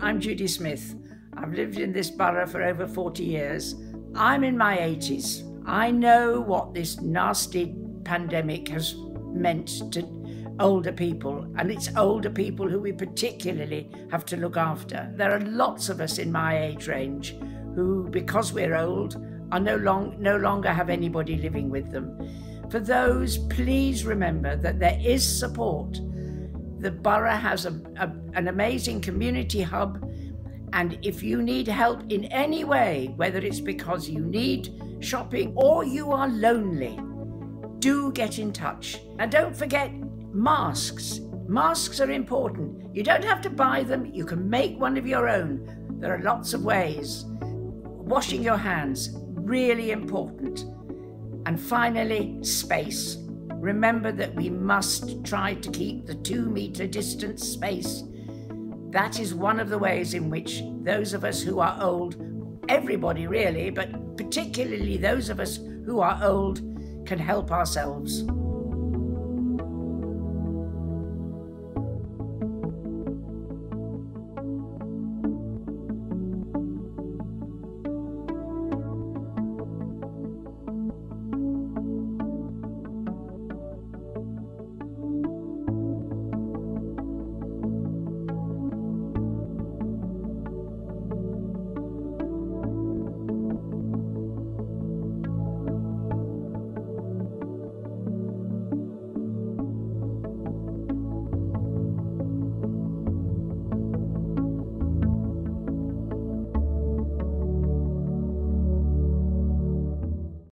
I'm Judy Smith. I've lived in this borough for over 40 years. I'm in my 80s. I know what this nasty pandemic has meant to older people, and it's older people who we particularly have to look after. There are lots of us in my age range who, because we're old, are no, long, no longer have anybody living with them. For those, please remember that there is support. The borough has a, a, an amazing community hub, and if you need help in any way, whether it's because you need shopping or you are lonely, do get in touch. And don't forget masks. Masks are important. You don't have to buy them, you can make one of your own. There are lots of ways. Washing your hands, really important. And finally, space. Remember that we must try to keep the two metre distance space. That is one of the ways in which those of us who are old, everybody really, but particularly those of us who are old, can help ourselves.